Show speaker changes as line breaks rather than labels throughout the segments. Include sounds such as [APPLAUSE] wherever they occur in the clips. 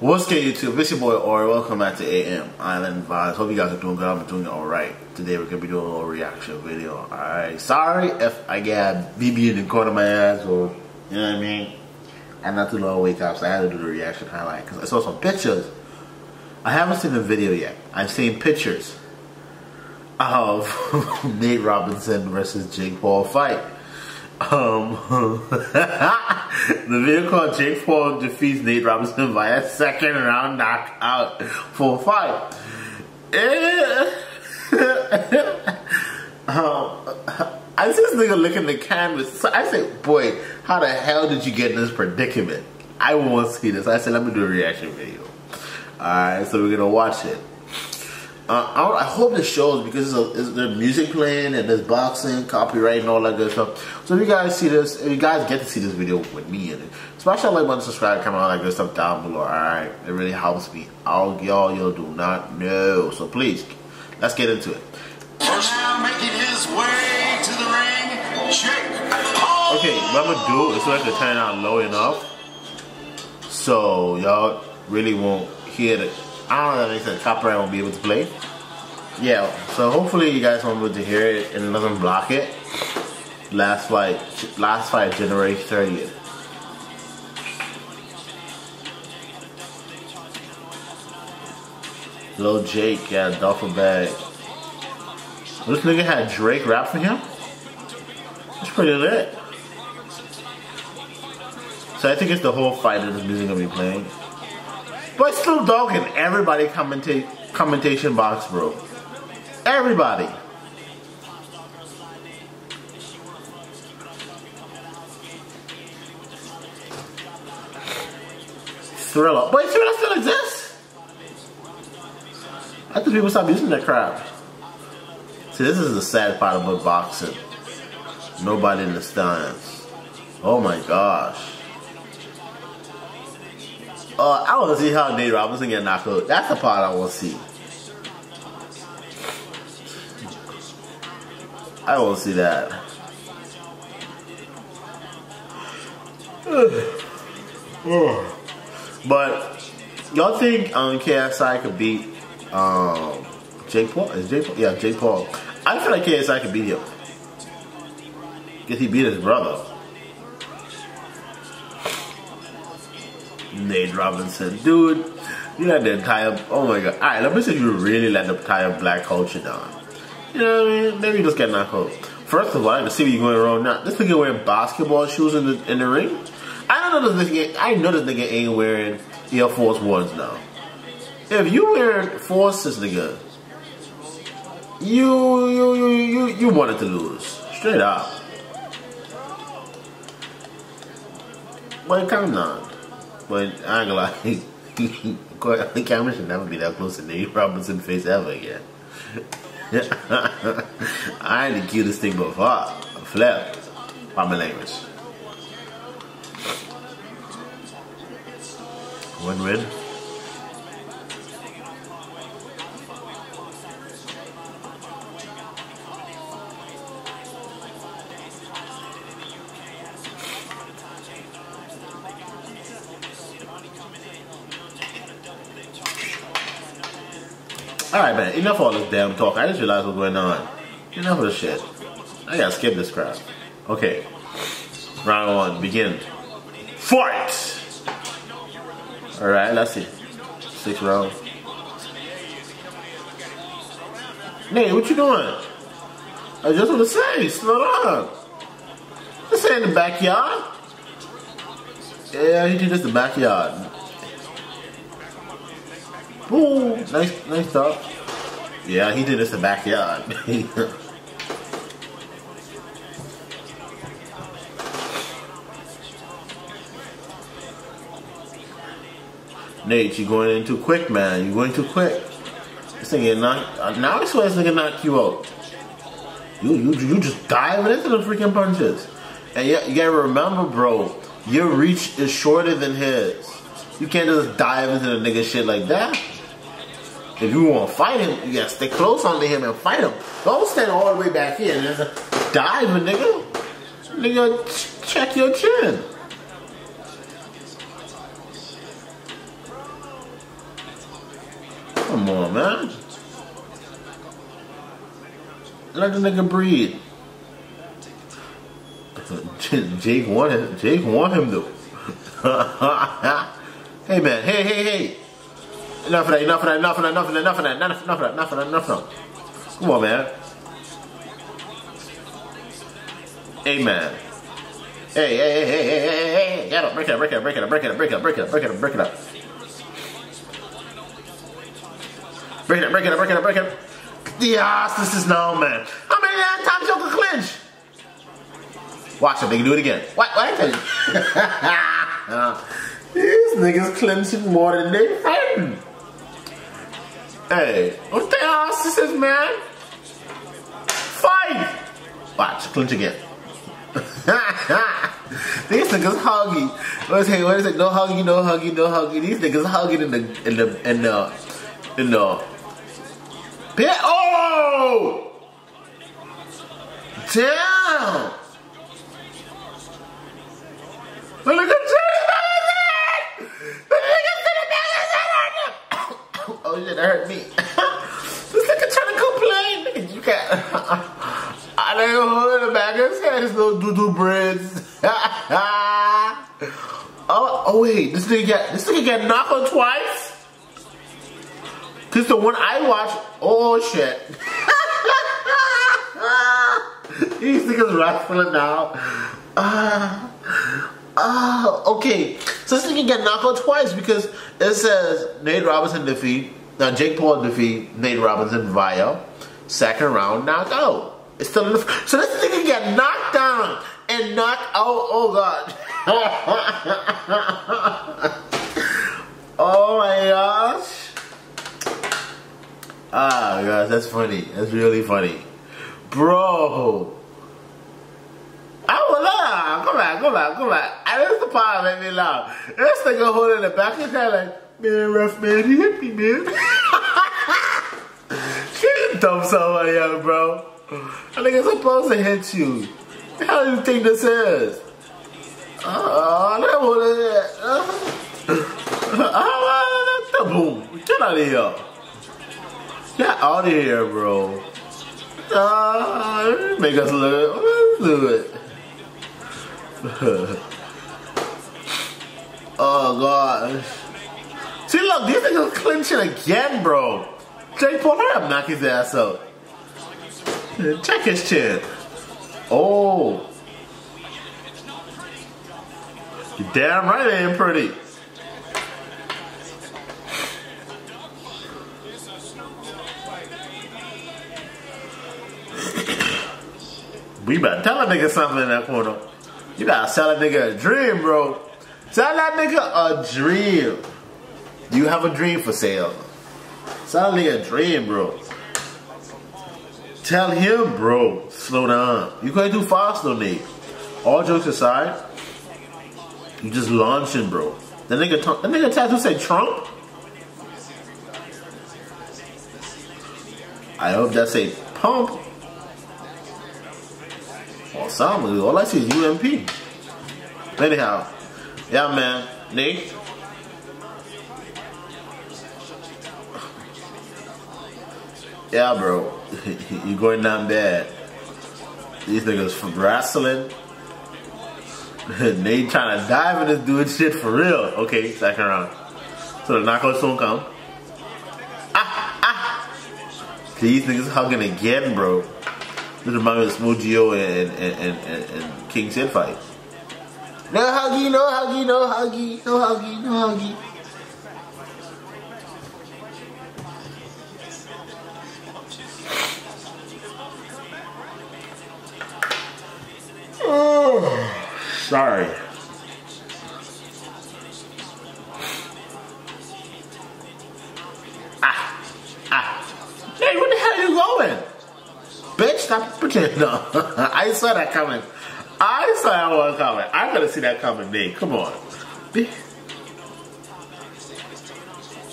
What's good, YouTube? It's your boy Auri. Welcome back to AM Island Vibes. Hope you guys are doing good. I'm doing alright. Today we're gonna be doing a little reaction video. Alright. Sorry if I get BB in the corner of my ass or you know what I mean. I'm not too long wake up, so I had to do the reaction highlight because I saw some pictures. I haven't seen the video yet. I've seen pictures of [LAUGHS] Nate Robinson versus Jake Paul fight. Um, [LAUGHS] the video called Jake Paul defeats Nate Robinson via second round knockout for a fight. Eh. [LAUGHS] um, I see this nigga looking the canvas. So I said, boy, how the hell did you get in this predicament? I want to see this. I said, let me do a reaction video. Alright, so we're gonna watch it. Uh, I, hope this shows because there's, there's music playing and there's boxing, copyright, and all that good stuff. So if you guys see this, if you guys get to see this video with me in it, smash that like button, subscribe, comment, all that good stuff down below. Alright, it really helps me. out, y'all, y'all do not know. So please, let's get into it.
First making his way to the ring,
Okay, what I'm gonna do is so I can turn it on low enough so y'all really won't hear the I don't know if they said copyright won't be able to play. Yeah, so hopefully you guys won't be able to hear it and it doesn't block it. Last fight, last fight, January 30th. Lil Jake, yeah, duffel bag. This nigga had Drake rap for him? That's pretty lit. So I think it's the whole fight that this music gonna be playing. But Snoop Dogg in everybody commentate commentation box, bro. Everybody. Triller. But Triller still exists? I think people stop using that crap. See, this is the sad part about boxing. Nobody understands. Oh my gosh. Uh, I want to see how Nate Robinson get knocked out. That's the part I want to see. I want to see that. [SIGHS] but y'all think um, KSI could beat um, Jake Paul? Is Jake Paul? Yeah, Jake Paul. I feel like KSI could beat him. Because he beat his brother. Nate Robinson. Dude, you let the entire, oh my god. Alright, let me say you really let the entire black culture down. You know what I mean? Maybe just get knocked out. First of all, I can see what you're going wrong now. This nigga wearing basketball shoes in the in the ring. I don't know this nigga. I know this nigga ain't wearing Air Force Ones now. If you wearing forces, nigga, you you you you you wanted to lose straight up. Kind of not. But I ain't gonna lie. [LAUGHS] the camera should never be that close to Nate Robinson face ever again. [LAUGHS] I ain't the cutest thing but far. Flip. Pardon my language. Win-win. Alright, man. Enough of all this damn talk. I just realized what's going on. Enough of the shit. I gotta skip this crap. Okay. Round one. Begin. Fight! Alright, let's see. Six rounds. Nate, what you doing? I just want to say, slow down. This ain't the backyard. Yeah, he did this the backyard. Ooh, nice, nice top. Yeah, he did this in the backyard. [LAUGHS] Nate, you're going in too quick, man. You're going too quick. This thing get knocked. Uh, now I swear this nigga knock you out. You you you just diving into the freaking punches. And you, you gotta remember, bro, your reach is shorter than his. You can't just dive into the nigga shit like that. If you want to fight him, you gotta stay close onto him and fight him. Don't stand all the way back here and just dive, nigga. Nigga, check your chin. Come on, man. Let the nigga breathe. [LAUGHS] Jake wanted Jake want him to. [LAUGHS] hey man, hey, hey, hey. Enough of that, enough of that, enough of that, enough of that, enough of that, enough of that, enough of that, enough of that. Come on, man. Man. Hey, hey, hey, hey, hey, hey, hey, hey, get up, break it up, break it up, break it up, break it up, break it up, break it up, break it up, break it up. Break it up, break it up, break it up, break it up. Yes, this is no man. How many times you can clinch? Watch it, they can do it again. What? What? uh, these niggas clinching more than they fighting. Hey, what the this is, man? Fight! Watch, clinch again. [LAUGHS] These niggas huggy. What is it? What is it? No huggy, no huggy, no huggy. These niggas hugging in the in the in the in the pit. Oh! Damn! Look at Jimmy Oh shit, that hurt me. [LAUGHS] this nigga trying to complain. Nigga, you can't. [LAUGHS] I don't hold in the back of his head. His little doo doo braids. [LAUGHS] oh, oh wait, this nigga got this nigga got knocked on twice. Cause the one I watched, oh shit. These niggas wrestling now. [SIGHS] Uh, uh, okay. So this nigga got knocked out twice because it says Nate Robinson defeat, now Jake Paul defeat Nate Robinson via second round knockout. It's still in the, so this nigga got knocked down and knocked out. Oh god. [LAUGHS] oh my gosh. Ah, gosh, that's funny. That's really funny. Bro. I will laugh. Come back, come back, come back. And this is the part that made me laugh. This nigga holding the back of his head like, man, rough man, he hit me, man. she dumb somebody out, bro. I think it's supposed to hit you. How do you think this is? Oh, that one is it. Oh, boom. Get out of here. Get out of here, bro. Uh, make us look. Let's do it. [LAUGHS] oh gosh. See, look, these niggas clinching again, bro. Jake Paul, hurry up, knock his ass out. Check his chin. Oh. You damn right I ain't pretty. [COUGHS] we better tell a nigga something in that corner. You gotta sell a nigga a dream, bro. Sell that nigga a dream. You have a dream for sale. A nigga a dream, bro. Tell him, bro, slow down. You can't do fast no Nate. All jokes aside, you just launching, bro. The nigga, the nigga tattoo say Trump. I hope that say pump. Or something. All I see is UMP. Anyhow, yeah, man. Nate. Yeah, bro. [LAUGHS] You're going down bad. These niggas from wrestling. [LAUGHS] they trying to dive in this dude shit for real. Okay, second round. So the knockouts don't come. Ah, ah. These niggas hugging again, bro. This reminds me of Smooth Geo and, and, and, and, and King Sid fight. No huggy, no huggy, no huggy, no huggy, no huggy. Sorry. Ah, ah. Hey, where the hell are you going? Bitch, stop pretending. [LAUGHS] No, I saw that coming. I saw that one coming. I gotta see that coming, Nate. Come on.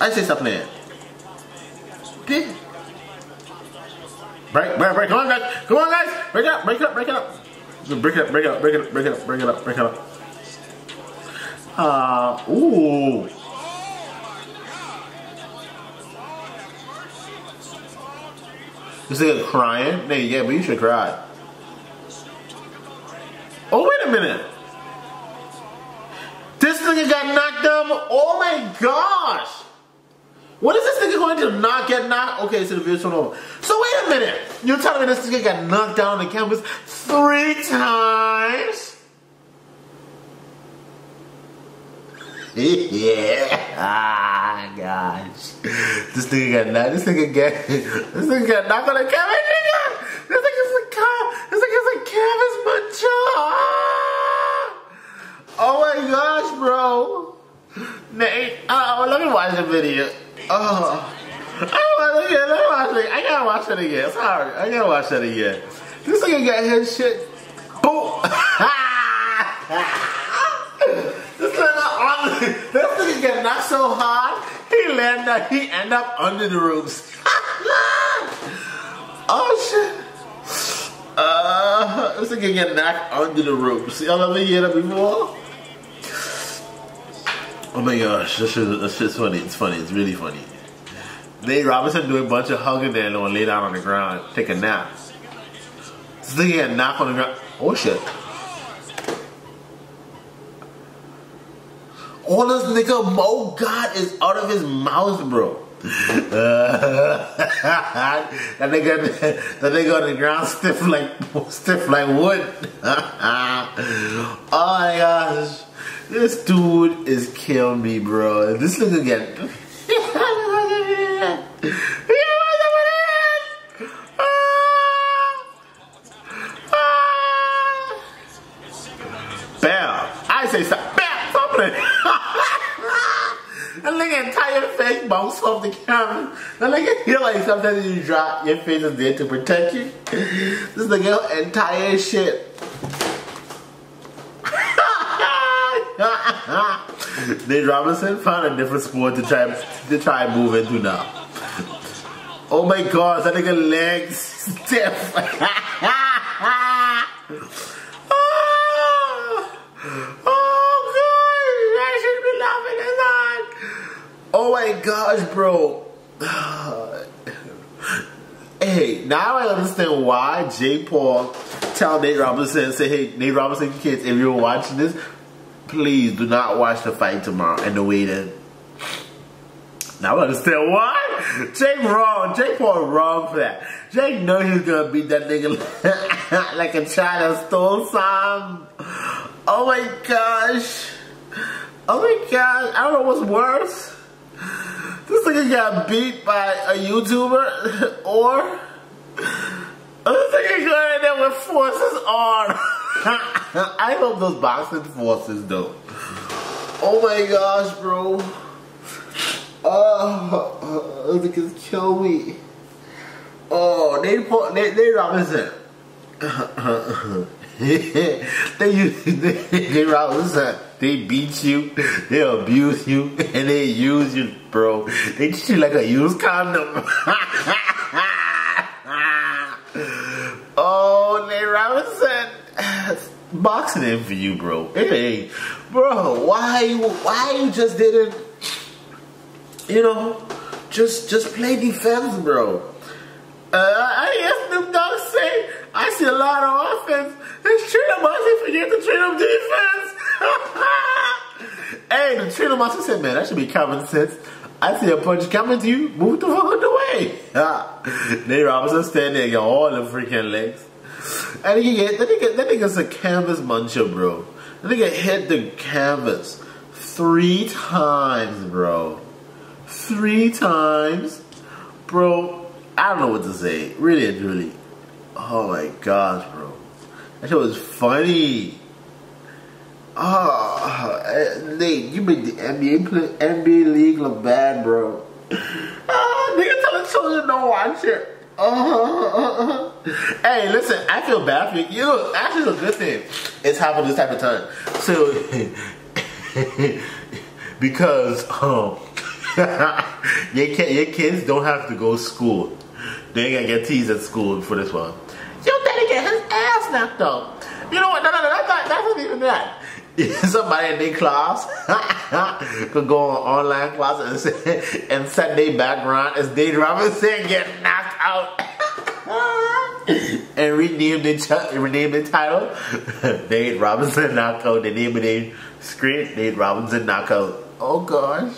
I say something playing. Break, break, break. Come on, guys. Come on, guys. Break it up, break it up, break it up. Break it up, break it up, break it up, break it up, break it up, break it up. Uh, ooh. This nigga crying? Nigga, yeah, but you should cry. Oh, wait a minute. This nigga got knocked down! Oh my gosh. What is this nigga going to not get knocked? Okay, so the video's over. So wait a minute. You're telling me this nigga got knocked down on the campus three times? [LAUGHS] yeah. Ah, gosh. This nigga got knocked. This nigga got. This nigga got knocked on the campus. Nigga. This nigga's a car. This nigga's a canvas muncher. Oh my gosh, bro. Nate, oh, let me watch the video. Oh. It. I gotta watch it again. Sorry. I gotta watch that again. This nigga got his shit. Boom. [LAUGHS] this nigga on this nigga get knocked so hard, he land up, he end up under the roofs. [LAUGHS] oh shit. Uh, this nigga get knocked under the roofs. Y'all ever hear that before? Oh my gosh, this shit, this shit's funny. It's funny. It's really funny. Nate Robinson doing a bunch of hugging there and lay down on the ground, take a nap. This nigga get knocked on the ground. Oh shit. All this nigga Mo God is out of his mouth, bro. Uh, [LAUGHS] that nigga, that nigga on the ground stiff like [LAUGHS] stiff like wood. [LAUGHS] oh my gosh, this dude is killing me, bro. This nigga get. [LAUGHS] Bam! I say stop. Bam! Stop playing. [LAUGHS] That entire face bounce off the camera. That nigga feel like sometimes you drop, your face is there to protect you. This nigga entire shit. Nate Robinson found a different sport to try to try and move into now. Oh my god, that nigga legs stiff. Oh [LAUGHS] ah! oh god, I should be laughing at that. Oh my gosh, bro. [SIGHS] hey, now I understand why Jake Paul tell Nate Robinson, say, hey, Nate Robinson kids, if you're watching this, please do not watch the fight tomorrow and the wait in. Now I understand why. Jake wrong. Jake Paul wrong for that. Jake know he's gonna beat that nigga [LAUGHS] like a child that stole some. Oh my gosh. Oh my gosh. I don't know what's worse. This nigga got beat by a YouTuber [LAUGHS] or this nigga going in there with forces on. [LAUGHS] [LAUGHS] I love those boxing forces though. Oh my gosh, bro. Oh, those niggas kill me. Oh, Nate, Paul, Nate, Nate Robinson. [LAUGHS] they use [LAUGHS] they Robinson. They beat you, they abuse you, and they use you, bro. They treat you like a used condom. oh, Nate Robinson. Boxing in for you, bro. It ain't. Bro, why why you just didn't you know just just play defense, bro? Uh, I hear Snoop Dogg say, I see a lot of offense. Them as if forget to treat them defense. [LAUGHS] hey, the trainer master said, man, that should be common sense. I see a punch coming to you, move the fuck the way. [LAUGHS] Nate Robinson standing got all the freaking legs. And he get, that nigga, that nigga's a canvas muncher, bro. That nigga hit the canvas three times, bro. Three times. Bro, I don't know what to say. Really and truly. Oh my gosh, bro. That shit was funny. Oh, Nate, you made the NBA play, NBA league look bad, bro. Oh, [LAUGHS] nigga tell the children don't watch it. [LAUGHS] Hey, listen, I feel bad for you. You know, actually, it's a good thing. It's happened this type of time. So, [LAUGHS] because um, [LAUGHS] your, your kids don't have to go to school. They ain't gonna get teased at school for this one. Your daddy get his ass knocked out. You know what? No, no, no, that's not, that's not even that. Somebody in their class could go on online class and, say, and set their background as Dave Robinson get knocked out. and rename the ch- rename the title [LAUGHS] Nate Robinson Knockout. The name of the script Nate Robinson Knockout. Oh gosh.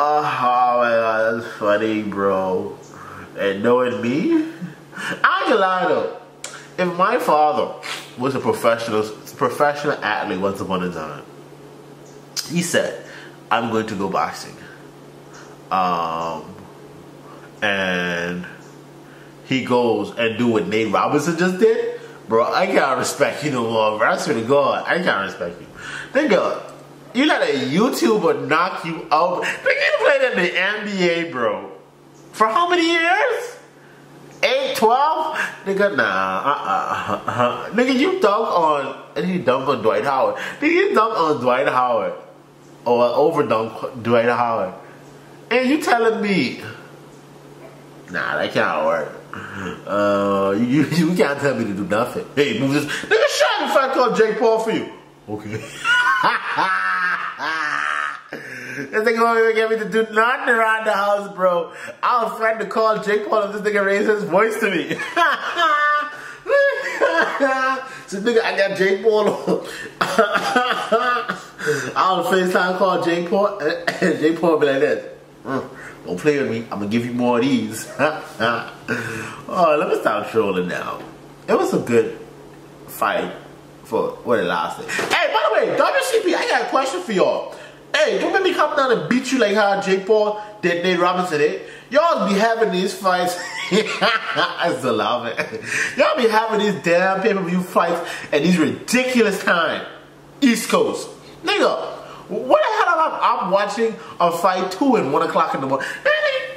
Oh, my god, that's funny, bro. And knowing me, I gonna lie though. If my father was a professional professional athlete once upon a time, he said, "I'm going to go boxing." Um, and he goes and do what Nate Robinson just did, bro. I can't respect you no more. Bro. I swear to God, I can't respect you. Of you let a YouTuber knock you out. Nigga, you played in the NBA, bro. For how many years? 8, 12? Nigga, nah, uh, uh, uh, Nigga, you dunk on, and he dunk on Dwight Howard. Nigga, you dunk on Dwight Howard. Or over dunk Dwight Howard. And you telling me, nah, that can't work. Uh, you, you can't tell me to do nothing. Hey, move this. Nigga, shut if I call Jake Paul for you. Okay. [LAUGHS] This nigga won't even get me to do nothing around the house, bro. I was threatening to call Jake Paul if this nigga raised his voice to me. [LAUGHS] so nigga, I got Jake Paul on. [LAUGHS] I was FaceTime call Jake Paul, and Jake Paul be like this. Mm, don't play with me. I'm gonna give you more of these. [LAUGHS] oh, let me stop trolling now. It was a good fight for what it lasted. Hey, by the way, WCP, I got a question for y'all. Hey, don't make me come down and beat you like how Jake Paul did Nate Robinson did. Y'all be having these fights. [LAUGHS] I still love it. Y'all be having these damn pay-per-view fights at these ridiculous time. East Coast. Nigga, what the hell am I, I'm watching a fight 2 and 1 o'clock in the morning? Man,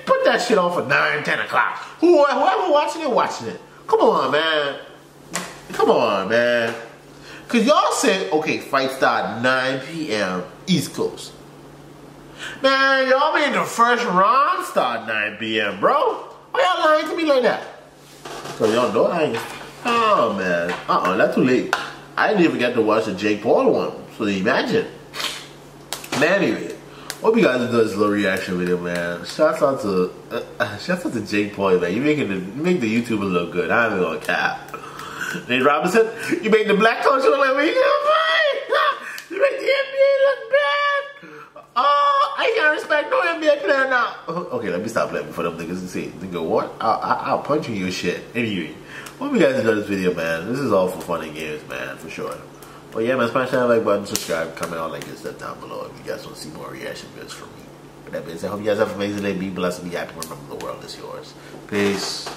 put that shit on for nine, ten o'clock. Who, whoever watching it, watching it. Come on, man. Come on, man. Cause y'all said, okay, fight start 9 p.m. East Coast. Man, y'all made the first round start 9 p.m., bro. Why y'all lying to me like that? So y'all know I ain't. Oh man, uh-uh, that's too late. I didn't even get to watch the Jake Paul one. So imagine. Man, anyway, hope you guys enjoyed this little reaction video, man. Shouts out to uh, [LAUGHS] out to Jake Paul, man. You making the make the YouTubers look good. I ain't gonna cap. Nate Robinson, you make the black coach look like fight. [LAUGHS] You make the NBA look bad. Oh, I can't respect no NBA player now. [LAUGHS] Okay, let me stop playing before them niggas see. Nigga, what? I'll, I'll punch you your shit. Anyway, hope you guys enjoyed this video, man. This is all for fun and games, man, for sure. But yeah, man, smash that like button, subscribe, comment, all that good stuff down below if you guys want to see more reaction videos from me. But that being said, hope you guys have an amazing day. Be blessed and be happy. Remember, the world is yours. Peace.